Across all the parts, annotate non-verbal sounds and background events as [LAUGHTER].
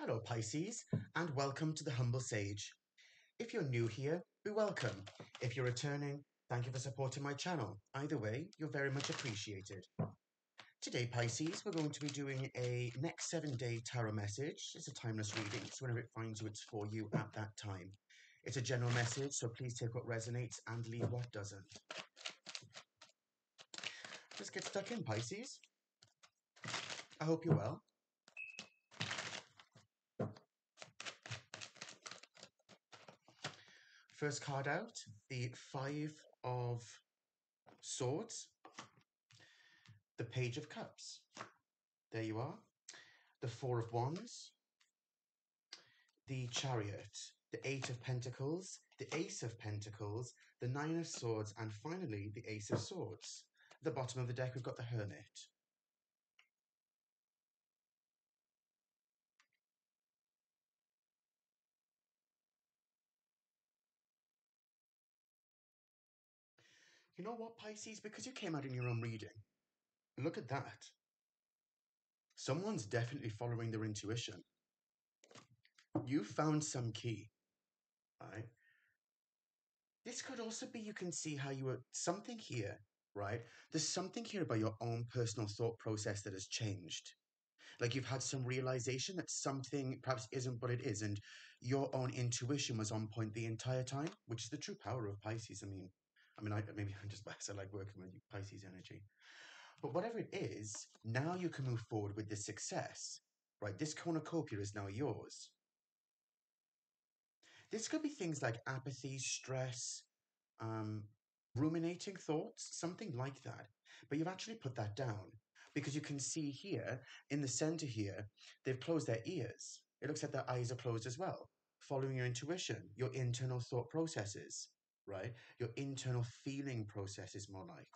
Hello, Pisces, and welcome to the Humble Sage. If you're new here, be welcome. If you're returning, thank you for supporting my channel. Either way, you're very much appreciated. Today, Pisces, we're going to be doing a next seven day tarot message. It's a timeless reading, so whenever it finds you, it's for you at that time. It's a general message, so please take what resonates and leave what doesn't. Let's get stuck in, Pisces. I hope you're well. First card out, the Five of Swords, the Page of Cups. There you are. The Four of Wands, the Chariot, the Eight of Pentacles, the Ace of Pentacles, the Nine of Swords, and finally the Ace of Swords. At the bottom of the deck, we've got the Hermit. You know what, Pisces? Because you came out in your own reading, look at that. Someone's definitely following their intuition. You found some key, right? This could also be you can see how you were something here, right? There's something here about your own personal thought process that has changed. Like you've had some realization that something perhaps isn't what it is, and your own intuition was on point the entire time, which is the true power of Pisces. I mean, I mean, I, maybe [LAUGHS] I'm just. I like working with Pisces energy. But whatever it is, now you can move forward with this success, right? This cornucopia is now yours. This could be things like apathy, stress, um, ruminating thoughts, something like that. But you've actually put that down because you can see here in the center here, they've closed their ears. It looks like their eyes are closed as well, following your intuition, your internal thought processes right? Your internal feeling process is more like,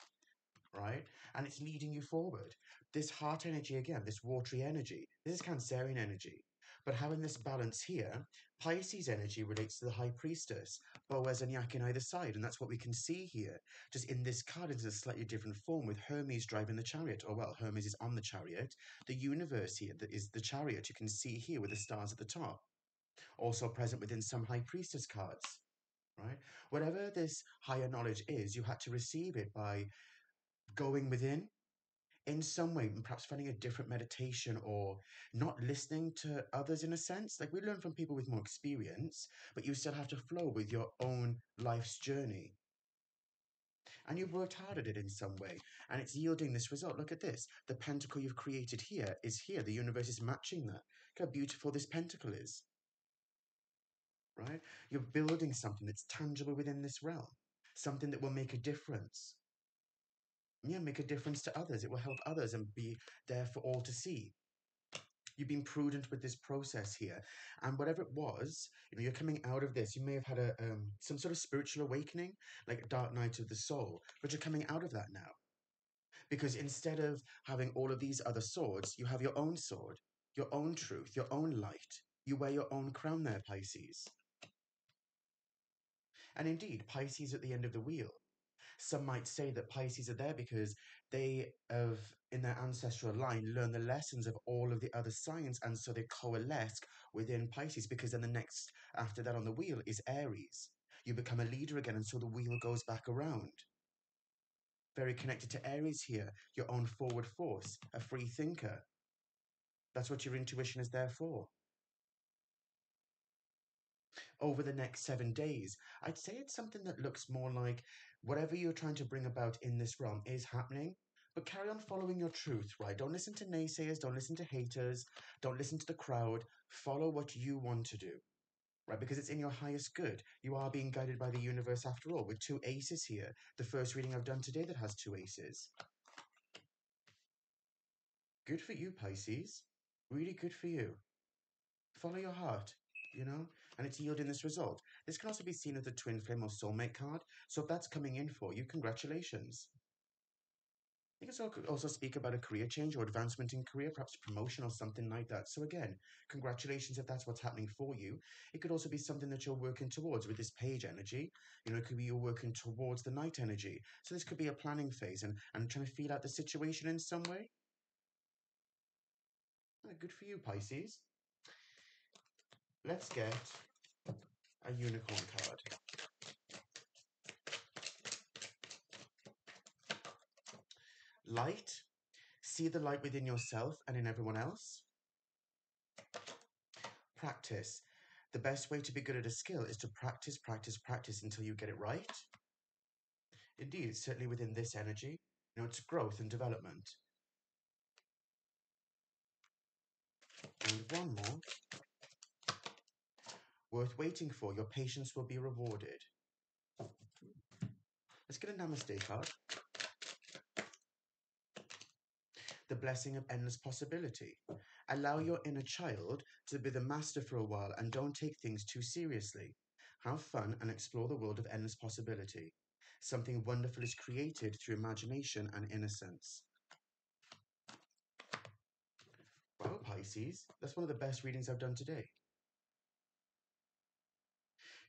right? And it's leading you forward. This heart energy, again, this watery energy, this is Cancerian energy. But having this balance here, Pisces energy relates to the High Priestess, Boaz and Jachin either side, and that's what we can see here. Just in this card, it's a slightly different form with Hermes driving the chariot. Or, well, Hermes is on the chariot. The universe here that is the chariot, you can see here with the stars at the top. Also present within some High Priestess cards right? Whatever this higher knowledge is, you had to receive it by going within in some way, and perhaps finding a different meditation or not listening to others in a sense. Like we learn from people with more experience, but you still have to flow with your own life's journey. And you've worked hard at it in some way, and it's yielding this result. Look at this. The pentacle you've created here is here. The universe is matching that. Look how beautiful this pentacle is right? You're building something that's tangible within this realm, something that will make a difference. Yeah, make a difference to others. It will help others and be there for all to see. You've been prudent with this process here, and whatever it was, you know, you're coming out of this. You may have had a um, some sort of spiritual awakening, like a dark night of the soul, but you're coming out of that now, because instead of having all of these other swords, you have your own sword, your own truth, your own light. You wear your own crown there, Pisces. And indeed, Pisces at the end of the wheel. Some might say that Pisces are there because they have, in their ancestral line, learned the lessons of all of the other signs, and so they coalesce within Pisces. Because then the next after that on the wheel is Aries. You become a leader again, and so the wheel goes back around. Very connected to Aries here, your own forward force, a free thinker. That's what your intuition is there for over the next seven days. I'd say it's something that looks more like whatever you're trying to bring about in this realm is happening. But carry on following your truth, right? Don't listen to naysayers, don't listen to haters, don't listen to the crowd. Follow what you want to do, right? Because it's in your highest good. You are being guided by the universe after all, with two aces here. The first reading I've done today that has two aces. Good for you, Pisces. Really good for you. Follow your heart you know, and it's yielding this result. This can also be seen as the twin flame or soulmate card. So if that's coming in for you, congratulations. You can also speak about a career change or advancement in career, perhaps promotion or something like that. So again, congratulations if that's what's happening for you. It could also be something that you're working towards with this page energy. You know, it could be you're working towards the knight energy. So this could be a planning phase and, and trying to feel out the situation in some way. Good for you, Pisces. Let's get a unicorn card. Light, see the light within yourself and in everyone else. Practice, the best way to be good at a skill is to practice, practice, practice until you get it right. Indeed, certainly within this energy, you know, it's growth and development. And one more. Worth waiting for, your patience will be rewarded. Let's get a Namaste card. The blessing of endless possibility. Allow your inner child to be the master for a while and don't take things too seriously. Have fun and explore the world of endless possibility. Something wonderful is created through imagination and innocence. Well, Pisces, that's one of the best readings I've done today.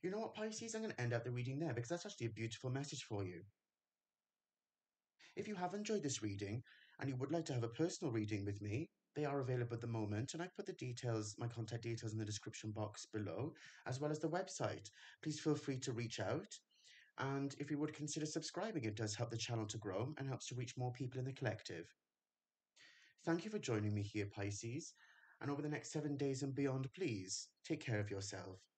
You know what, Pisces? I'm going to end out the reading there because that's actually a beautiful message for you. If you have enjoyed this reading and you would like to have a personal reading with me, they are available at the moment, and I've put the details, my contact details in the description box below, as well as the website. Please feel free to reach out. And if you would consider subscribing, it does help the channel to grow and helps to reach more people in the collective. Thank you for joining me here, Pisces. And over the next seven days and beyond, please take care of yourself.